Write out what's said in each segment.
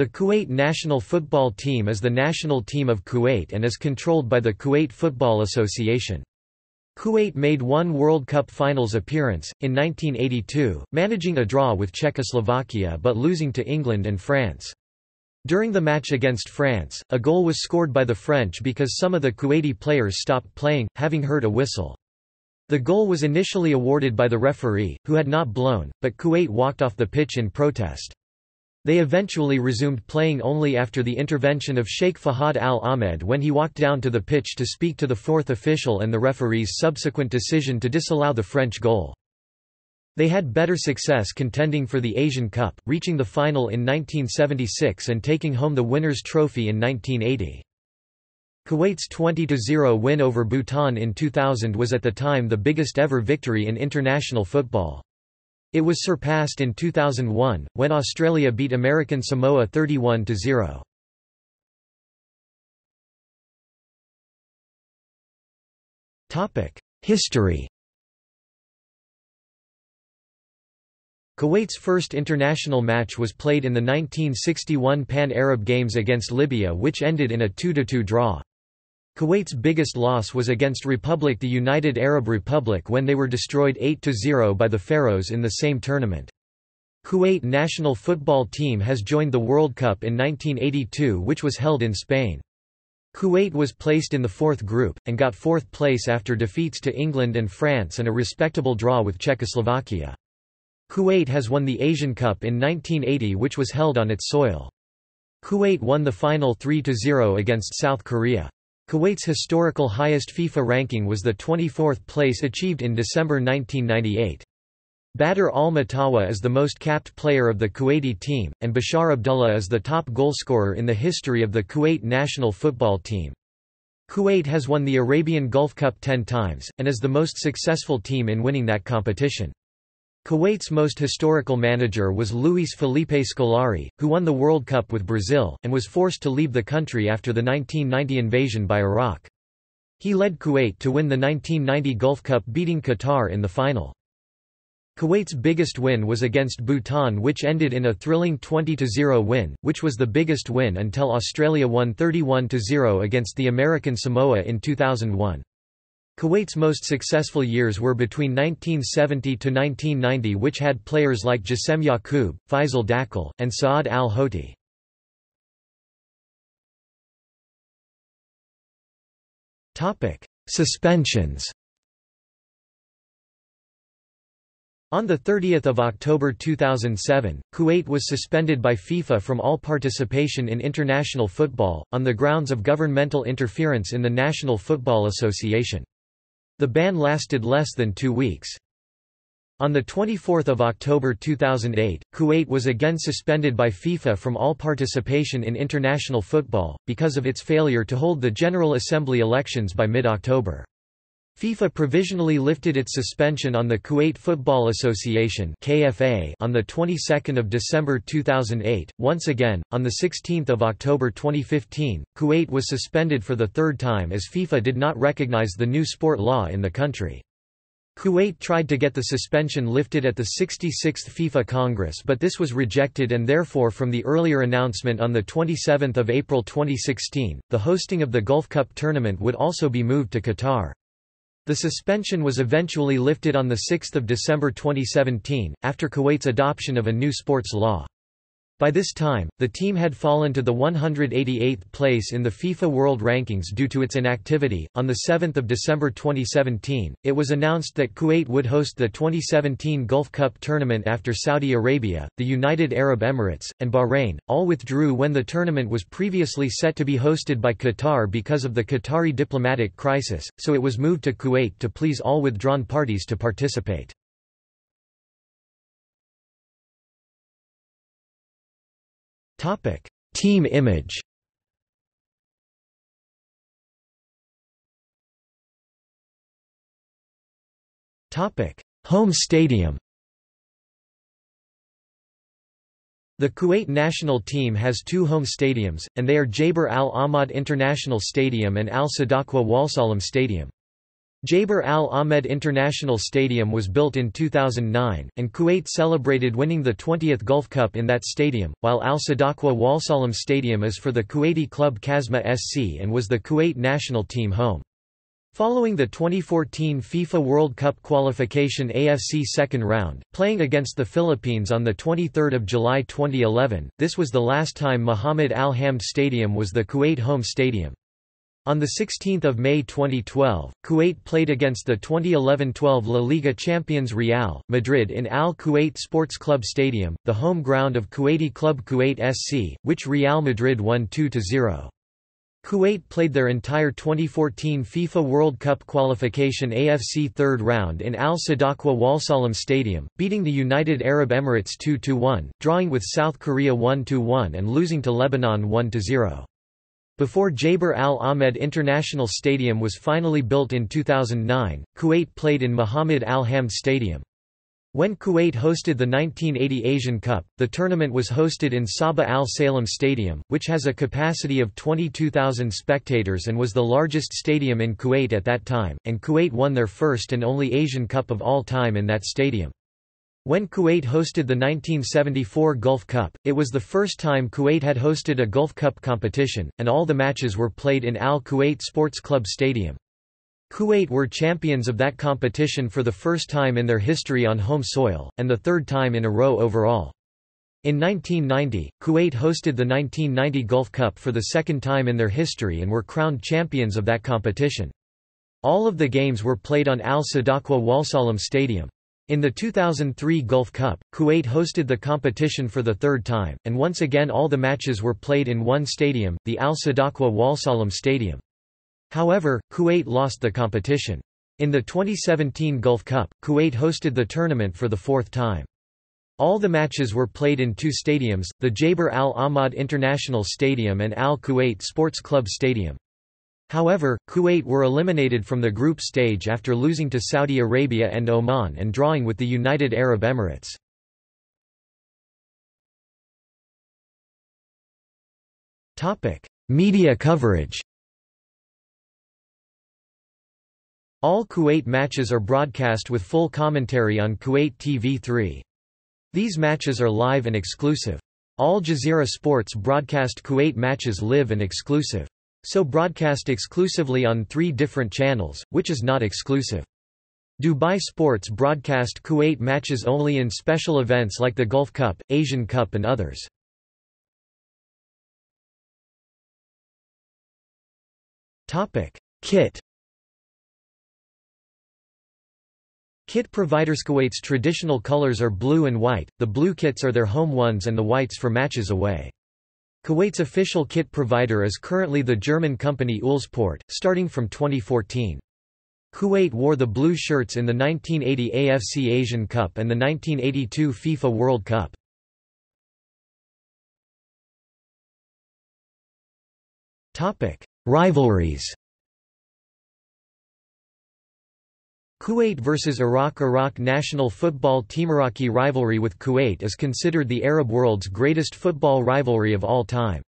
The Kuwait national football team is the national team of Kuwait and is controlled by the Kuwait Football Association. Kuwait made one World Cup finals appearance, in 1982, managing a draw with Czechoslovakia but losing to England and France. During the match against France, a goal was scored by the French because some of the Kuwaiti players stopped playing, having heard a whistle. The goal was initially awarded by the referee, who had not blown, but Kuwait walked off the pitch in protest. They eventually resumed playing only after the intervention of Sheikh Fahad al-Ahmed when he walked down to the pitch to speak to the fourth official and the referee's subsequent decision to disallow the French goal. They had better success contending for the Asian Cup, reaching the final in 1976 and taking home the winner's trophy in 1980. Kuwait's 20–0 win over Bhutan in 2000 was at the time the biggest ever victory in international football. It was surpassed in 2001, when Australia beat American Samoa 31–0. History Kuwait's first international match was played in the 1961 Pan-Arab Games against Libya which ended in a 2–2 draw. Kuwait's biggest loss was against Republic the United Arab Republic when they were destroyed 8–0 by the Pharaohs in the same tournament. Kuwait national football team has joined the World Cup in 1982 which was held in Spain. Kuwait was placed in the fourth group, and got fourth place after defeats to England and France and a respectable draw with Czechoslovakia. Kuwait has won the Asian Cup in 1980 which was held on its soil. Kuwait won the final 3–0 against South Korea. Kuwait's historical highest FIFA ranking was the 24th place achieved in December 1998. Badr al-Matawa is the most capped player of the Kuwaiti team, and Bashar Abdullah is the top goalscorer in the history of the Kuwait national football team. Kuwait has won the Arabian Gulf Cup ten times, and is the most successful team in winning that competition. Kuwait's most historical manager was Luis Felipe Scolari, who won the World Cup with Brazil, and was forced to leave the country after the 1990 invasion by Iraq. He led Kuwait to win the 1990 Gulf Cup beating Qatar in the final. Kuwait's biggest win was against Bhutan which ended in a thrilling 20–0 win, which was the biggest win until Australia won 31–0 against the American Samoa in 2001. Kuwait's most successful years were between 1970 to 1990 which had players like Jasem Yaqub, Faisal Dakhil, and Saad al-Hoti. Suspensions On 30 October 2007, Kuwait was suspended by FIFA from all participation in international football, on the grounds of governmental interference in the National Football Association. The ban lasted less than two weeks. On 24 October 2008, Kuwait was again suspended by FIFA from all participation in international football, because of its failure to hold the General Assembly elections by mid-October. FIFA provisionally lifted its suspension on the Kuwait Football Association (KFA) on the 22nd of December 2008. Once again, on the 16th of October 2015, Kuwait was suspended for the third time as FIFA did not recognize the new sport law in the country. Kuwait tried to get the suspension lifted at the 66th FIFA Congress but this was rejected and therefore from the earlier announcement on the 27 April 2016, the hosting of the Gulf Cup tournament would also be moved to Qatar. The suspension was eventually lifted on 6 December 2017, after Kuwait's adoption of a new sports law. By this time, the team had fallen to the 188th place in the FIFA World Rankings due to its inactivity. On the 7th of December 2017, it was announced that Kuwait would host the 2017 Gulf Cup tournament after Saudi Arabia, the United Arab Emirates, and Bahrain. All withdrew when the tournament was previously set to be hosted by Qatar because of the Qatari diplomatic crisis, so it was moved to Kuwait to please all withdrawn parties to participate. Topic: Team image. Topic: Home stadium. The Kuwait national team has two home stadiums, and they are Jaber Al Ahmad International Stadium and Al Sadaqua Walsalam Stadium. Jaber Al Ahmed International Stadium was built in 2009, and Kuwait celebrated winning the 20th Gulf Cup in that stadium, while Al Sadaqua Walsalam Stadium is for the Kuwaiti club Kazma SC and was the Kuwait national team home. Following the 2014 FIFA World Cup qualification AFC second round, playing against the Philippines on 23 July 2011, this was the last time Mohammed Al Hamd Stadium was the Kuwait home stadium. On 16 May 2012, Kuwait played against the 2011–12 La Liga champions Real Madrid in Al Kuwait Sports Club Stadium, the home ground of Kuwaiti club Kuwait SC, which Real Madrid won 2–0. Kuwait played their entire 2014 FIFA World Cup qualification AFC third round in Al Sadaqua Walsalam Stadium, beating the United Arab Emirates 2–1, drawing with South Korea 1–1 and losing to Lebanon 1–0. Before Jaber Al Ahmed International Stadium was finally built in 2009, Kuwait played in Mohammed Al Hamd Stadium. When Kuwait hosted the 1980 Asian Cup, the tournament was hosted in Sabah Al Salem Stadium, which has a capacity of 22,000 spectators and was the largest stadium in Kuwait at that time, and Kuwait won their first and only Asian Cup of all time in that stadium. When Kuwait hosted the 1974 Gulf Cup, it was the first time Kuwait had hosted a Gulf Cup competition, and all the matches were played in Al Kuwait Sports Club Stadium. Kuwait were champions of that competition for the first time in their history on home soil, and the third time in a row overall. In 1990, Kuwait hosted the 1990 Gulf Cup for the second time in their history and were crowned champions of that competition. All of the games were played on Al Sadaqua Walsalam Stadium. In the 2003 Gulf Cup, Kuwait hosted the competition for the third time, and once again all the matches were played in one stadium, the Al Sadaqua Walsalam Stadium. However, Kuwait lost the competition. In the 2017 Gulf Cup, Kuwait hosted the tournament for the fourth time. All the matches were played in two stadiums, the Jaber Al Ahmad International Stadium and Al Kuwait Sports Club Stadium. However, Kuwait were eliminated from the group stage after losing to Saudi Arabia and Oman and drawing with the United Arab Emirates. Media coverage All Kuwait matches are broadcast with full commentary on Kuwait TV3. These matches are live and exclusive. Al Jazeera Sports broadcast Kuwait matches live and exclusive. So broadcast exclusively on three different channels, which is not exclusive. Dubai Sports broadcast Kuwait matches only in special events like the Gulf Cup, Asian Cup and others. Kit Kit providers Kuwait's traditional colors are blue and white, the blue kits are their home ones and the whites for matches away. Kuwait's official kit provider is currently the German company Uhlsport, starting from 2014. Kuwait wore the blue shirts in the 1980 AFC Asian Cup and the 1982 FIFA World Cup. Rivalries Kuwait vs Iraq Iraq national football team Iraqi rivalry with Kuwait is considered the Arab world's greatest football rivalry of all time.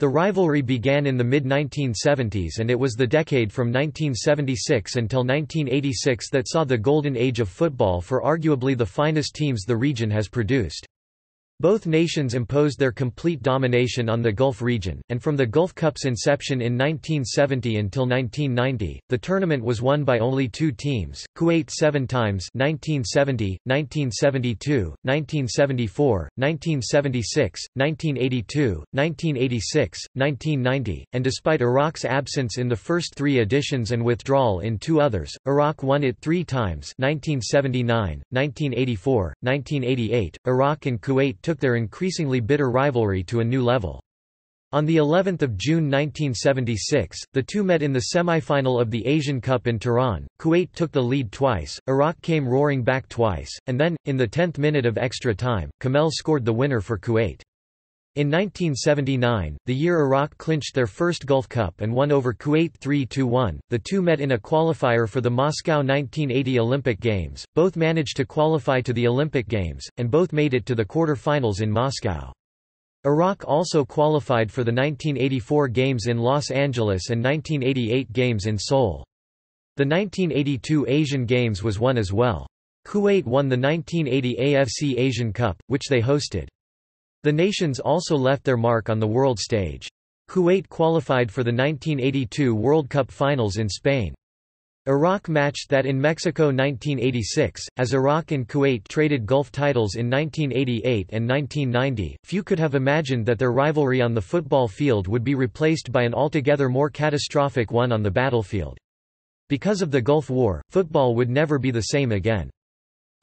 The rivalry began in the mid-1970s and it was the decade from 1976 until 1986 that saw the golden age of football for arguably the finest teams the region has produced. Both nations imposed their complete domination on the Gulf region, and from the Gulf Cup's inception in 1970 until 1990, the tournament was won by only two teams, Kuwait seven times 1970, 1972, 1974, 1976, 1982, 1986, 1990, and despite Iraq's absence in the first three editions and withdrawal in two others, Iraq won it three times 1979, 1984, 1988, Iraq and Kuwait took their increasingly bitter rivalry to a new level. On the 11th of June 1976, the two met in the semi-final of the Asian Cup in Tehran. Kuwait took the lead twice, Iraq came roaring back twice, and then, in the 10th minute of extra time, Kamel scored the winner for Kuwait. In 1979, the year Iraq clinched their first Gulf Cup and won over Kuwait 3–1, the two met in a qualifier for the Moscow 1980 Olympic Games, both managed to qualify to the Olympic Games, and both made it to the quarter-finals in Moscow. Iraq also qualified for the 1984 Games in Los Angeles and 1988 Games in Seoul. The 1982 Asian Games was won as well. Kuwait won the 1980 AFC Asian Cup, which they hosted. The nations also left their mark on the world stage. Kuwait qualified for the 1982 World Cup finals in Spain. Iraq matched that in Mexico 1986. As Iraq and Kuwait traded Gulf titles in 1988 and 1990, few could have imagined that their rivalry on the football field would be replaced by an altogether more catastrophic one on the battlefield. Because of the Gulf War, football would never be the same again.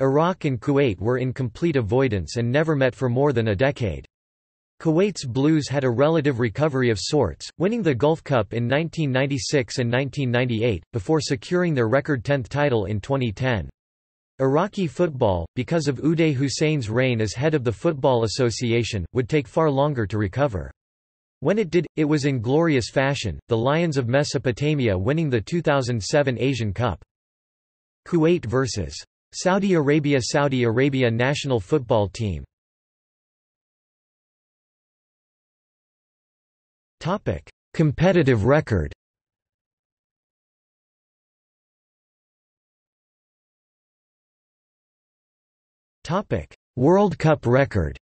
Iraq and Kuwait were in complete avoidance and never met for more than a decade. Kuwait's Blues had a relative recovery of sorts, winning the Gulf Cup in 1996 and 1998, before securing their record 10th title in 2010. Iraqi football, because of Uday Hussein's reign as head of the Football Association, would take far longer to recover. When it did, it was in glorious fashion, the Lions of Mesopotamia winning the 2007 Asian Cup. Kuwait vs. Saudi Arabia Saudi Arabia national football team Topic: Competitive record. Topic: World Cup record.